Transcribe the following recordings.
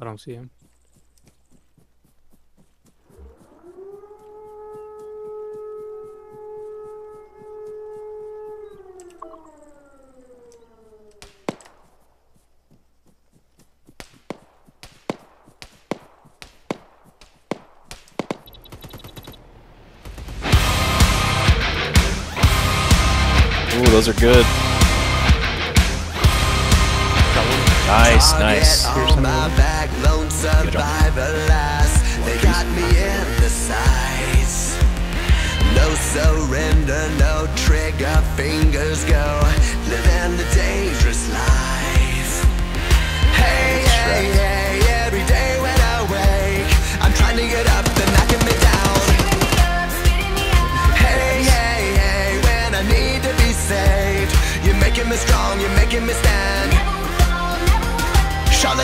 I don't see him. Ooh, those are good. Nice, nice. on my back, lone survivor last. They got me in the sights. No surrender, no trigger, fingers go. Living the dangerous life. Hey, hey, hey, every day when I wake, I'm trying to get up and knocking me down. Hey, hey, hey, when I need to be saved, you're making me strong, you're making me stand.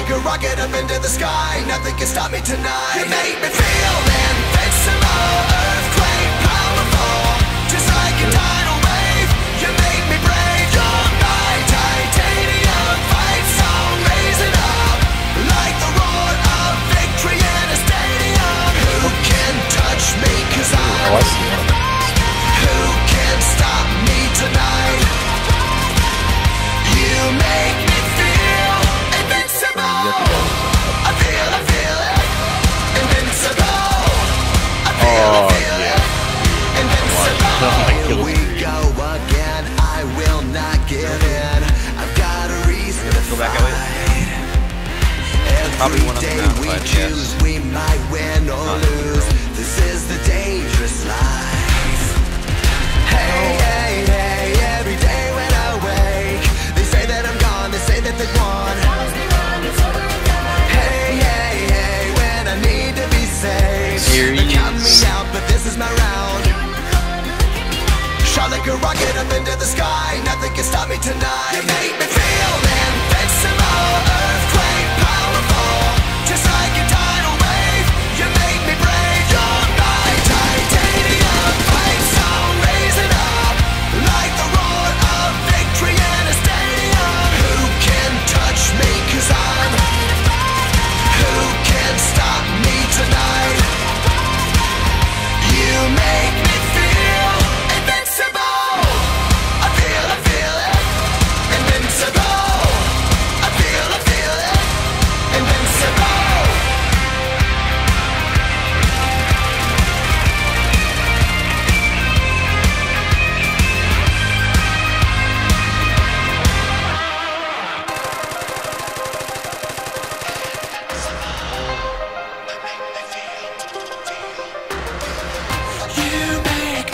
Like a rocket up into the sky. Nothing can stop me tonight. Invincible. Here we go again. I will not give in. I've got a reason to Go back fight. Probably one on the Every day we choose, we might win or lose. This is the dangerous life. Like a rocket up into the sky, nothing can stop me tonight. You me feel